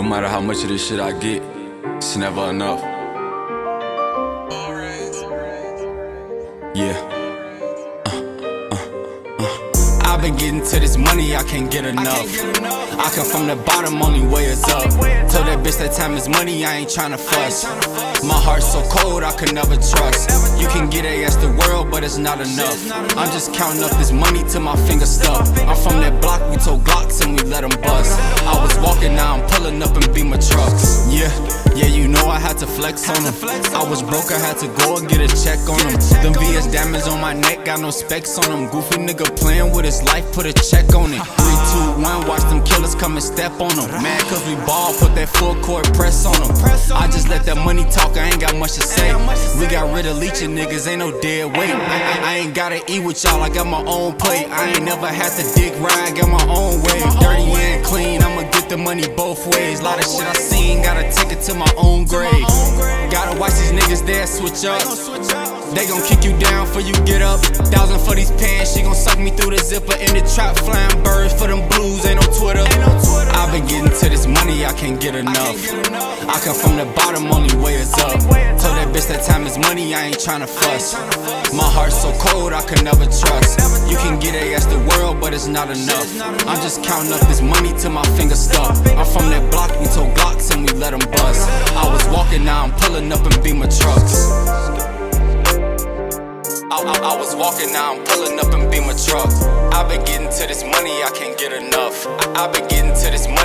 matter how much of this shit I get, it's never enough. Yeah. Uh, uh, uh. I've been getting to this money, I can't get enough. I come from the bottom, only way is up. Told that bitch that time is money, I ain't tryna fuss. My heart's so cold, I could never trust. You can get a ass the world, but it's not enough. I'm just counting up this money till my fingers stuck. I'm from that block, we told now I'm pulling up trucks. Yeah, yeah, you know I had to flex on them. I was broke, I had to go and get a check on them. Them VS diamonds on my neck, got no specs on them. Goofy nigga playing with his life, put a check on it. Three, two, one, watch them killers come and step on them. Mad cause we ball, put that full court press on them. I just let that money talk, I ain't got much to say. We got rid of leeching niggas, ain't no dead weight. I, I, I ain't gotta eat with y'all, I got my own plate. I ain't never had to dick ride, got my own way. Dirty and clean, I'ma get the money both ways. Lot of shit I seen, gotta take it to my own grave. Gotta watch these niggas there switch up. They gon' kick you down for you get up. Thousand for these pants, she gon' suck me through the zipper in the trap, flying birds for them blues. Ain't no Twitter. I've been getting to this money, I can't get enough. I come from the bottom, only way is up. Bitch that time is money, I ain't tryna fuss. My heart's so cold, I could never trust. You can get a ass the world, but it's not enough. I'm just counting up this money till my fingers stuck. I'm from that block, we told Glocks and we let them bust. I was walking, now I'm pulling up in Beamer trucks. I, I, I was walking, now I'm pulling up in Beamer trucks. I've been getting to this money, I can't get enough. I've been getting to this money,